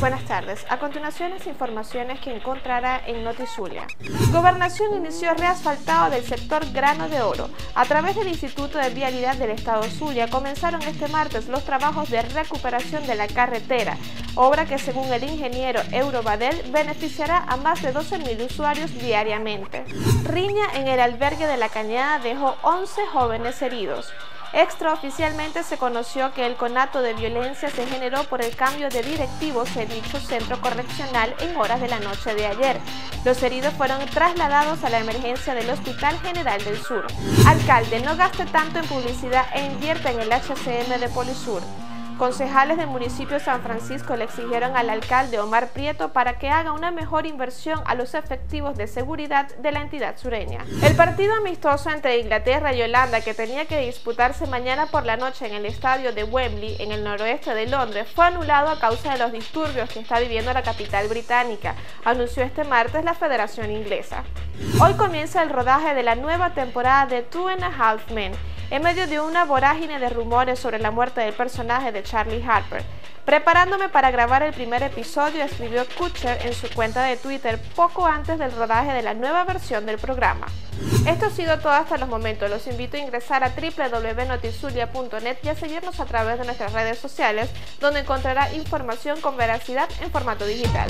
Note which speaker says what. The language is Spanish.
Speaker 1: Buenas tardes. A continuación las informaciones que encontrará en Notizulia. Gobernación inició reasfaltado del sector Grano de Oro. A través del Instituto de Vialidad del Estado Zulia comenzaron este martes los trabajos de recuperación de la carretera, obra que según el ingeniero Eurobadel beneficiará a más de 12.000 usuarios diariamente. Riña en el albergue de la Cañada dejó 11 jóvenes heridos. Extraoficialmente se conoció que el conato de violencia se generó por el cambio de directivos en dicho centro correccional en horas de la noche de ayer. Los heridos fueron trasladados a la emergencia del Hospital General del Sur. Alcalde, no gaste tanto en publicidad e invierta en el HCM de Polisur. Concejales del municipio de San Francisco le exigieron al alcalde Omar Prieto para que haga una mejor inversión a los efectivos de seguridad de la entidad sureña. El partido amistoso entre Inglaterra y Holanda que tenía que disputarse mañana por la noche en el estadio de Wembley en el noroeste de Londres fue anulado a causa de los disturbios que está viviendo la capital británica, anunció este martes la Federación Inglesa. Hoy comienza el rodaje de la nueva temporada de Two and a Half Men en medio de una vorágine de rumores sobre la muerte del personaje de Charlie Harper. Preparándome para grabar el primer episodio, escribió Kutcher en su cuenta de Twitter poco antes del rodaje de la nueva versión del programa. Esto ha sido todo hasta los momentos. Los invito a ingresar a www.notisulia.net y a seguirnos a través de nuestras redes sociales, donde encontrará información con veracidad en formato digital.